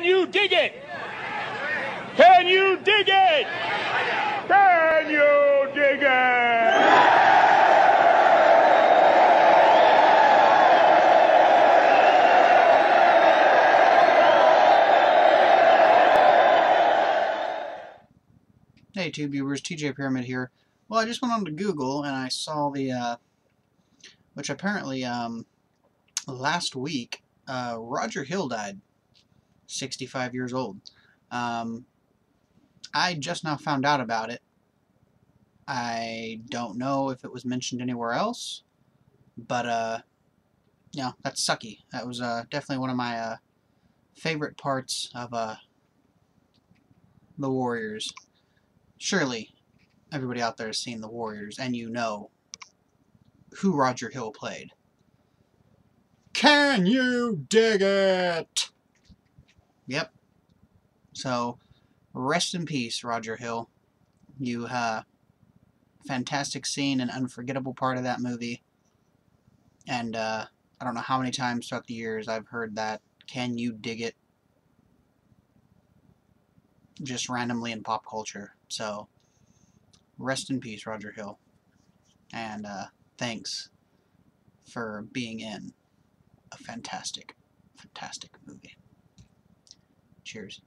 Can you dig it? Can you dig it? Can you dig it? Hey, tube viewers, TJ Pyramid here. Well, I just went on to Google and I saw the, uh, which apparently, um, last week, uh, Roger Hill died, 65 years old. Um, I just now found out about it. I don't know if it was mentioned anywhere else, but, uh, yeah, that's sucky. That was, uh, definitely one of my, uh, favorite parts of, uh, the Warriors surely everybody out there has seen the Warriors and you know who Roger Hill played. Can you dig it? Yep. So, rest in peace, Roger Hill. You, uh, fantastic scene and unforgettable part of that movie. And, uh, I don't know how many times throughout the years I've heard that, can you dig it? Just randomly in pop culture. So, rest in peace, Roger Hill. And uh, thanks for being in a fantastic, fantastic movie pictures